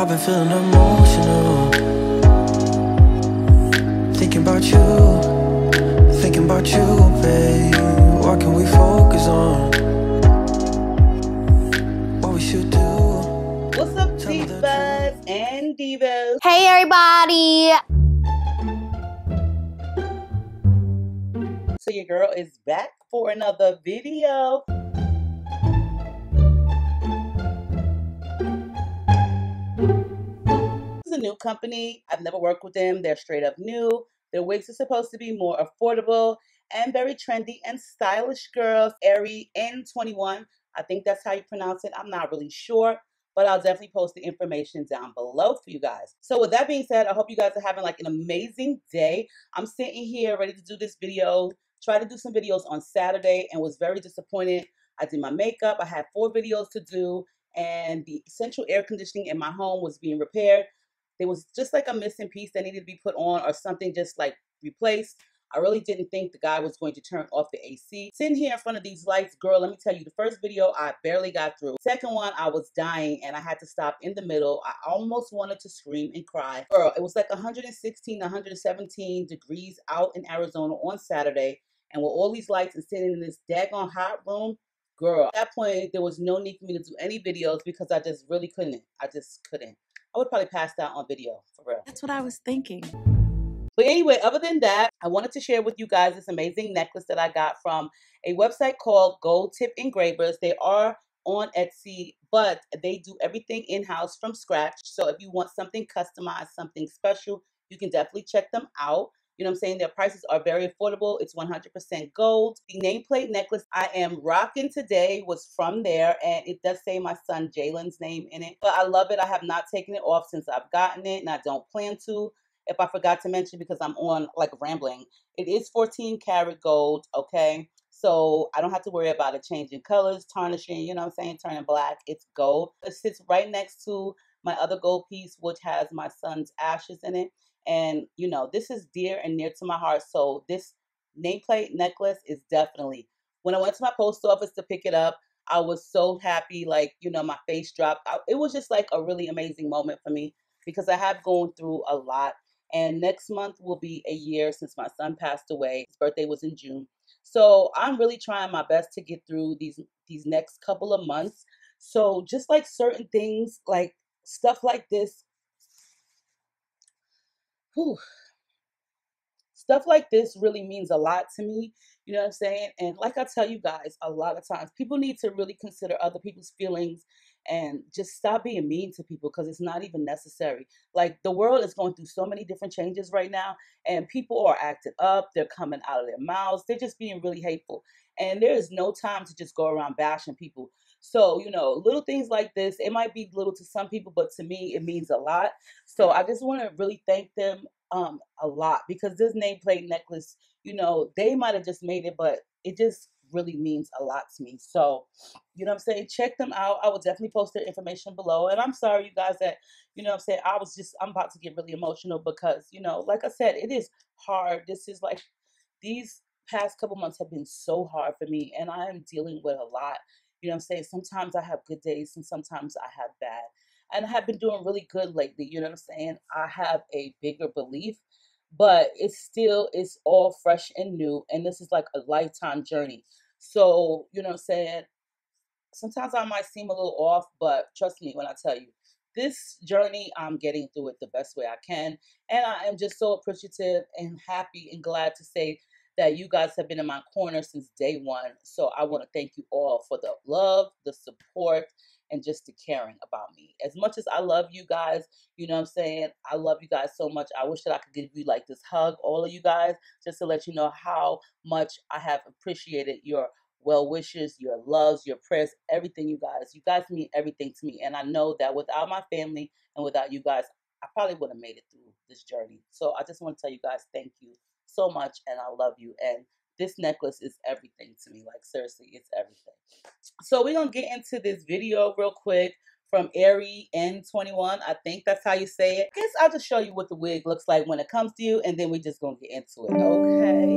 I've been feeling emotional. Thinking about you, thinking about you, babe. What can we focus on? What we should do. What's up, divas and divas? Hey everybody! So your girl is back for another video. This is a new company. I've never worked with them. They're straight up new. Their wigs are supposed to be more affordable and very trendy and stylish girls. Aeryn21. I think that's how you pronounce it. I'm not really sure, but I'll definitely post the information down below for you guys. So with that being said, I hope you guys are having like an amazing day. I'm sitting here ready to do this video. Try to do some videos on Saturday and was very disappointed. I did my makeup. I had four videos to do and the central air conditioning in my home was being repaired. There was just like a missing piece that needed to be put on or something just like replaced. I really didn't think the guy was going to turn off the AC. Sitting here in front of these lights, girl, let me tell you, the first video I barely got through. Second one, I was dying and I had to stop in the middle. I almost wanted to scream and cry. Girl, it was like 116, 117 degrees out in Arizona on Saturday. And with all these lights and sitting in this daggone hot room, girl, at that point, there was no need for me to do any videos because I just really couldn't. I just couldn't. I would probably pass out on video, for real. That's what I was thinking. But anyway, other than that, I wanted to share with you guys this amazing necklace that I got from a website called Gold Tip Engravers. They are on Etsy, but they do everything in-house from scratch. So if you want something customized, something special, you can definitely check them out. You know what I'm saying? Their prices are very affordable. It's 100% gold. The nameplate necklace I am rocking today was from there, and it does say my son Jalen's name in it. But I love it. I have not taken it off since I've gotten it, and I don't plan to. If I forgot to mention because I'm on like rambling, it is 14 karat gold, okay? So I don't have to worry about it changing colors, tarnishing, you know what I'm saying, turning black. It's gold. It sits right next to my other gold piece, which has my son's ashes in it. And, you know, this is dear and near to my heart. So this nameplate necklace is definitely, when I went to my post office to pick it up, I was so happy. Like, you know, my face dropped. I, it was just like a really amazing moment for me because I have gone through a lot. And next month will be a year since my son passed away. His birthday was in June. So I'm really trying my best to get through these these next couple of months. So just like certain things, like stuff like this, whew, stuff like this really means a lot to me. You know what I'm saying? And like I tell you guys a lot of times, people need to really consider other people's feelings and just stop being mean to people because it's not even necessary. Like the world is going through so many different changes right now, and people are acting up, they're coming out of their mouths, they're just being really hateful. And there is no time to just go around bashing people. So, you know, little things like this, it might be little to some people, but to me, it means a lot. So I just want to really thank them um a lot because this nameplate necklace, you know, they might have just made it, but it just really means a lot to me. So, you know what I'm saying? Check them out. I will definitely post their information below. And I'm sorry, you guys, that, you know what I'm saying? I was just, I'm about to get really emotional because, you know, like I said, it is hard. This is like, these past couple months have been so hard for me and I am dealing with a lot. You know what I'm saying? Sometimes I have good days and sometimes I have bad. And I have been doing really good lately. You know what I'm saying? I have a bigger belief, but it's still, it's all fresh and new. And this is like a lifetime journey. So, you know what I'm saying? Sometimes I might seem a little off, but trust me when I tell you, this journey, I'm getting through it the best way I can. And I am just so appreciative and happy and glad to say that you guys have been in my corner since day one. So I want to thank you all for the love, the support, and just the caring about me. As much as I love you guys, you know what I'm saying? I love you guys so much. I wish that I could give you like this hug, all of you guys, just to let you know how much I have appreciated your well wishes, your loves, your prayers, everything, you guys. You guys mean everything to me. And I know that without my family and without you guys, I probably would have made it through this journey. So I just want to tell you guys thank you so much and I love you. And this necklace is everything to me. Like seriously, it's everything. So we're gonna get into this video real quick from Aeryn21. I think that's how you say it. I guess I'll just show you what the wig looks like when it comes to you, and then we're just gonna get into it. Okay.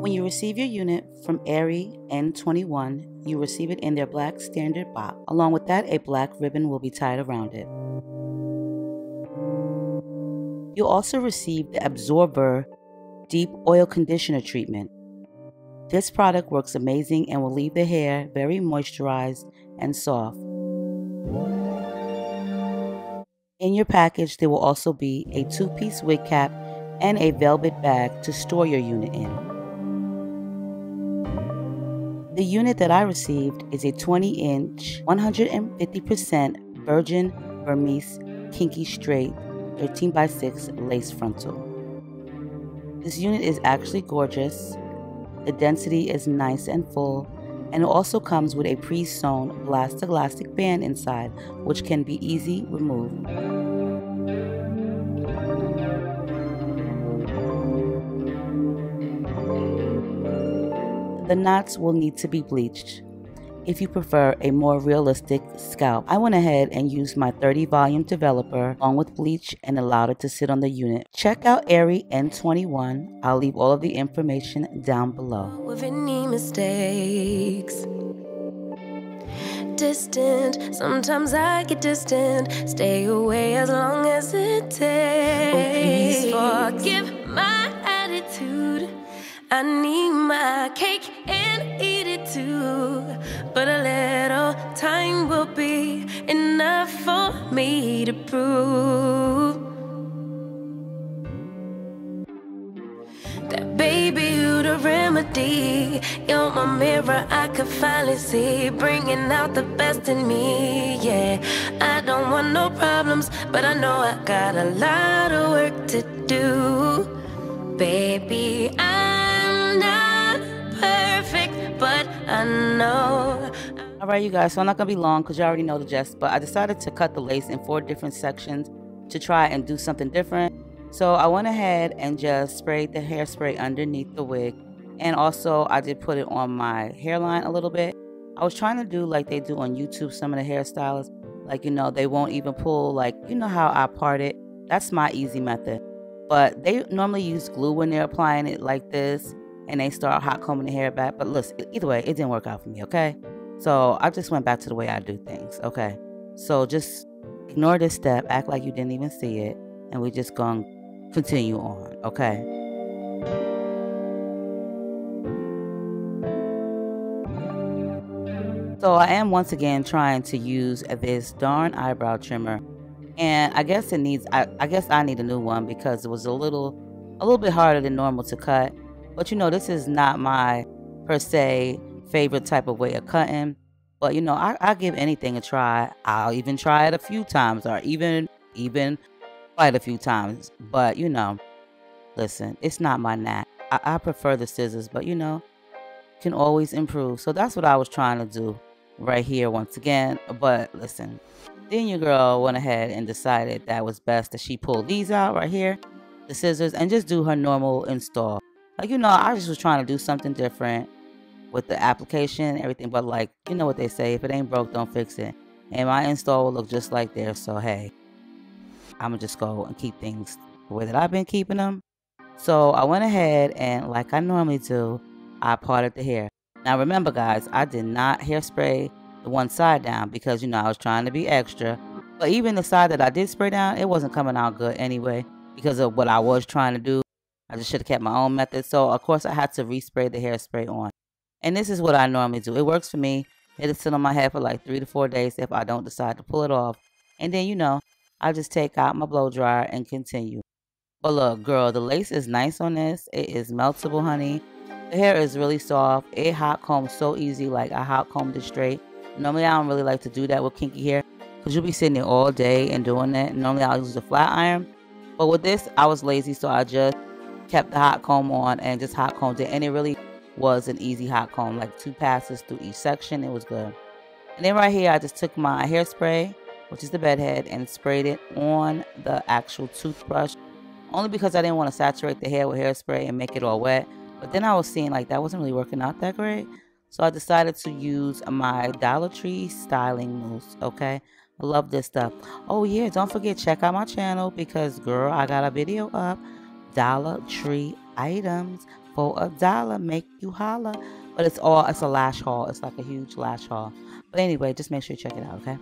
When you receive your unit from Airy N21, you receive it in their black standard box. Along with that, a black ribbon will be tied around it. You'll also receive the Absorber Deep Oil Conditioner Treatment. This product works amazing and will leave the hair very moisturized and soft. In your package, there will also be a two piece wig cap and a velvet bag to store your unit in. The unit that I received is a 20 inch, 150% virgin Burmese kinky straight 13 by 6 lace frontal. This unit is actually gorgeous. The density is nice and full, and it also comes with a pre-sewn elastic band inside, which can be easy removed. The knots will need to be bleached. If you prefer a more realistic scalp, I went ahead and used my 30 volume developer along with bleach and allowed it to sit on the unit. Check out Aeryn21. I'll leave all of the information down below. With any mistakes distant. Sometimes I get distant. Stay away as long as it takes. Oh, please forgive my attitude. I need my cake enough for me to prove that, baby, you're the remedy. You're my mirror, I can finally see, bringing out the best in me. Yeah, I don't want no problems, but I know I got a lot of work to do. Baby, I'm All right, you guys, so I'm not to be long because you already know the gist, but I decided to cut the lace in four different sections to try and do something different. So I went ahead and just sprayed the hairspray underneath the wig. And also, I did put it on my hairline a little bit. I was trying to do like they do on YouTube, some of the hairstylists. Like, you know, they won't even pull, like, you know how I part it? That's my easy method. But they normally use glue when they're applying it like this and they start hot combing the hair back. But listen, either way, it didn't work out for me, okay? So I just went back to the way I do things, okay? So just ignore this step, act like you didn't even see it, and we're just gonna continue on, okay? So I am once again trying to use this darn eyebrow trimmer and I guess it needs I, I guess I need a new one because it was a little a little bit harder than normal to cut. But you know, this is not my per se favorite type of way of cutting. But you know, I, I give anything a try. I'll even try it a few times or even even quite a few times. But you know, listen, it's not my knack. I, I prefer the scissors, but you know, can always improve. So that's what I was trying to do right here once again. But listen, then your girl went ahead and decided that was best that she pull these out right here, the scissors, and just do her normal install. Like, you know, I just was trying to do something different with the application everything. But like, you know what they say, if it ain't broke, don't fix it. And my install will look just like theirs. So, hey, I'm to just go and keep things the way that I've been keeping them. So I went ahead and like I normally do, I parted the hair. Now remember guys, I did not hairspray the one side down because, you know, I was trying to be extra. But even the side that I did spray down, it wasn't coming out good anyway because of what I was trying to do. I just should have kept my own method. So, of course, I had to respray the hairspray on. And this is what I normally do. It works for me. It'll sit on my head for like three to four days if I don't decide to pull it off. And then, you know, I just take out my blow dryer and continue. But look, girl, the lace is nice on this. It is meltable, honey. The hair is really soft. It hot combs so easy. Like I hot combed it straight. Normally, I don't really like to do that with kinky hair because you'll be sitting there all day and doing that. Normally, I'll use a flat iron. But with this, I was lazy, so I just kept the hot comb on and just hot combed it. And it really was an easy hot comb, like two passes through each section. It was good. And then right here, I just took my hairspray, which is the bed head, and sprayed it on the actual toothbrush. Only because I didn't want to saturate the hair with hairspray and make it all wet. But then I was seeing like that wasn't really working out that great. So I decided to use my Dollar Tree styling mousse, okay? I love this stuff. Oh yeah, don't forget, check out my channel because girl, I got a video up. Dollar Tree items for a dollar, make you holla. But it's all, it's a lash haul. It's like a huge lash haul. But anyway, just make sure you check it out, okay?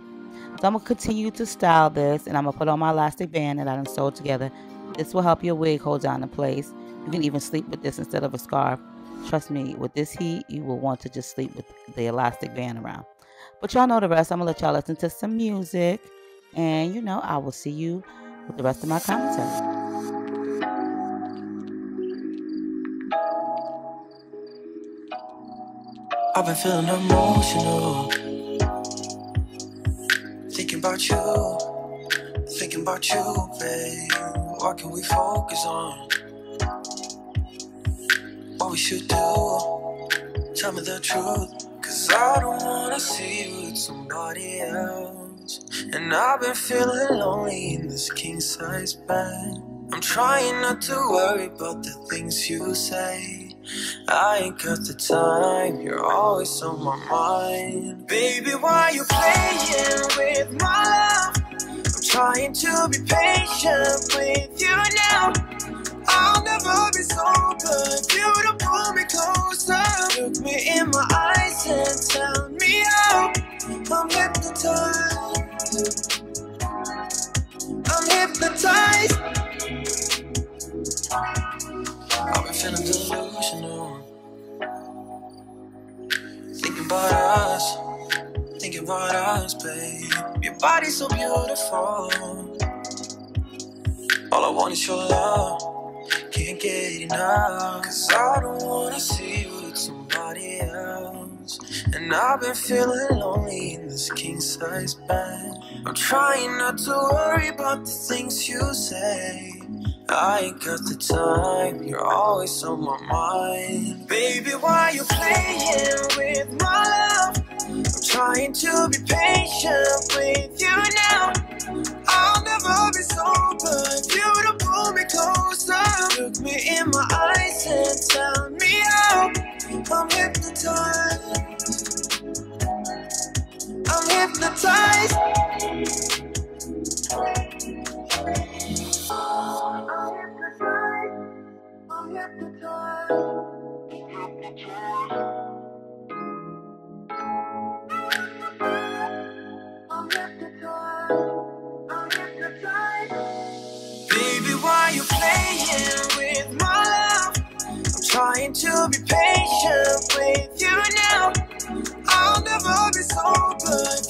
So I'm to continue to style this and I'm to put on my elastic band that I done sewed together. This will help your wig hold down in place. You can even sleep with this instead of a scarf. Trust me, with this heat, you will want to just sleep with the elastic band around. But y'all know the rest. I'm to let y'all listen to some music. And, you know, I will see you with the rest of my commentary. I've been feeling emotional. Thinking about you, thinking about you, babe. What can we focus on? What we should do? Tell me the truth. Cause I don't wanna see you with somebody else. And I've been feeling lonely in this king size bed. I'm trying not to worry about the things you say. I ain't got the time, you're always on my mind. Baby, why you playing with my love? I'm trying to be patient with you now. About us, thinking about us, babe. Your body's so beautiful. All I want is your love. Can't get enough. Cause I don't wanna see you with somebody else. And I've been feeling lonely in this king size bed. I'm trying not to worry about the things you say. I got the time, you're always on my mind. Baby, why you playing with my love? I'm trying to be patient with you now. I'll never be sober if you don't pull me closer. Look me in my eyes and tell me how never be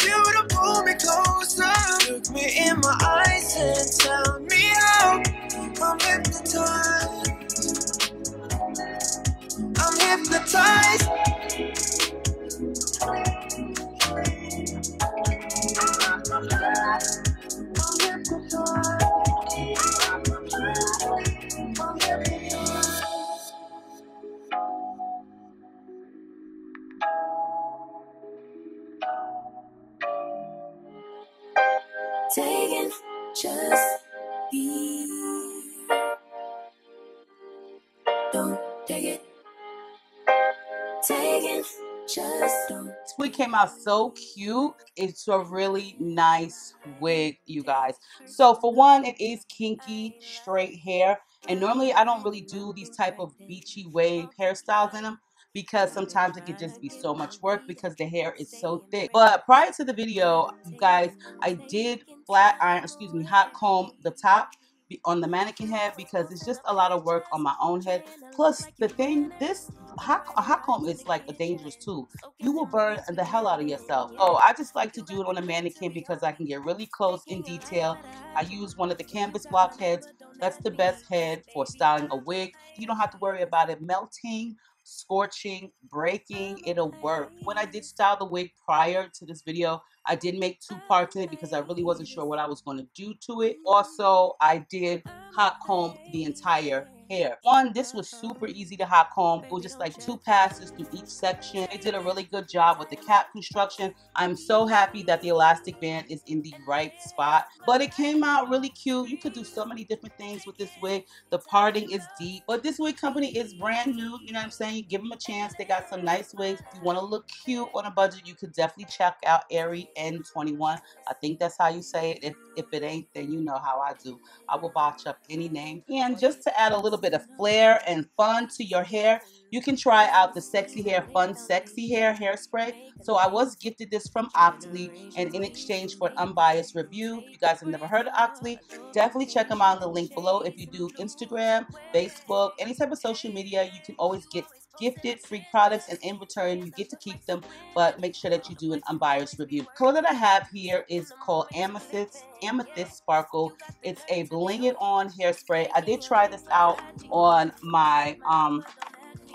Taking just be. Don't take it. Taking just don't. This wig came out so cute. It's a really nice wig, you guys. So for one, it is kinky straight hair. And normally I don't really do these type of beachy wave hairstyles in them because sometimes it can just be so much work because the hair is so thick. But prior to the video, you guys, I did flat iron, excuse me, hot comb the top on the mannequin head because it's just a lot of work on my own head. Plus the thing, this hot, hot comb is like a dangerous tool. You will burn the hell out of yourself. Oh, I just like to do it on a mannequin because I can get really close in detail. I use one of the canvas block heads. That's the best head for styling a wig. You don't have to worry about it melting scorching, breaking, oh it'll work. When I did style the wig prior to this video, I did make two oh parts in it because I really wasn't sure what I was going to do to it. Also, I did hot comb the entire hair. One, this was mm-hmm. super easy to hot comb. It was just like two passes through each section. They did a really good job with the cap construction. I'm so happy that the elastic band is in the right spot. But it came out really cute. You could do so many different things with this wig. The parting is deep. But this wig company is brand new. You know what I'm saying? Give them a chance. They got some nice wigs. If you want to look cute on a budget, you could definitely check out Aeryn21. I think that's how you say it. If, if it ain't, then you know how I do. I will botch up any name. And just to add a little bit of flair and fun to your hair, you can try out the Sexy Hair Fun Sexy Hair hairspray. So I was gifted this from Octoly and in exchange for an unbiased review. If you guys have never heard of Octoly, definitely check them out in the link below. If you do Instagram, Facebook, any type of social media, you can always get gifted free products and in return you get to keep them but make sure that you do an unbiased review. Color that i have here is called amethyst amethyst sparkle. It's a bling it on hairspray. I did try this out on my um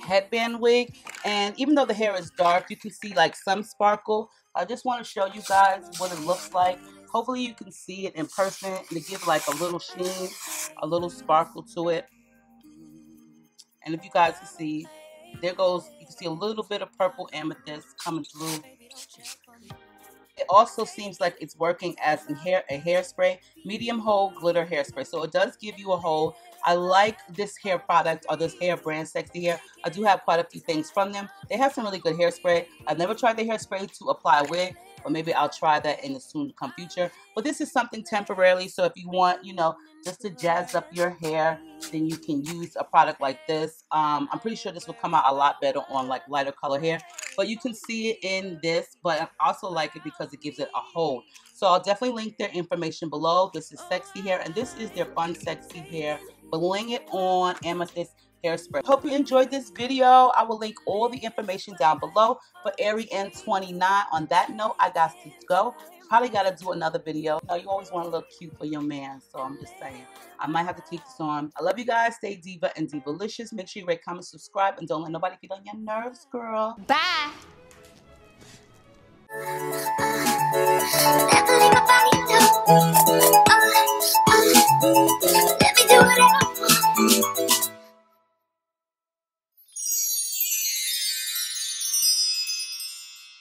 headband wig and even though the hair is dark you can see like some sparkle. I just want to show you guys what it looks like. Hopefully you can see it in person and it gives like a little sheen a little sparkle to it. And if you guys can see there goes, you can see a little bit of purple amethyst coming through. It also seems like it's working as a hair a hairspray, medium hold glitter hairspray. So it does give you a hold. I like this hair product or this hair brand, Sexy Hair. I do have quite a few things from them. They have some really good hairspray. I've never tried the hairspray to apply wig, but maybe I'll try that in the soon to come future. But this is something temporarily. So if you want, you know, just to jazz up your hair, then you can use a product like this. Um, I'm pretty sure this will come out a lot better on like lighter color hair, but you can see it in this, but I also like it because it gives it a hold. So I'll definitely link their information below. This is Sexy Hair, and this is their Fun Sexy Hair Bling It On Amethyst hairspray. Hope you enjoyed this video. I will link all the information down below for Aerie N29. On that note, I got to go. Probably got to do another video. You, know, you always want to look cute for your man, so I'm just saying. I might have to keep this on. I love you guys. Stay diva and divalicious. Make sure you rate, comment, subscribe, and don't let nobody get on your nerves, girl. Bye. Never leave my body, no.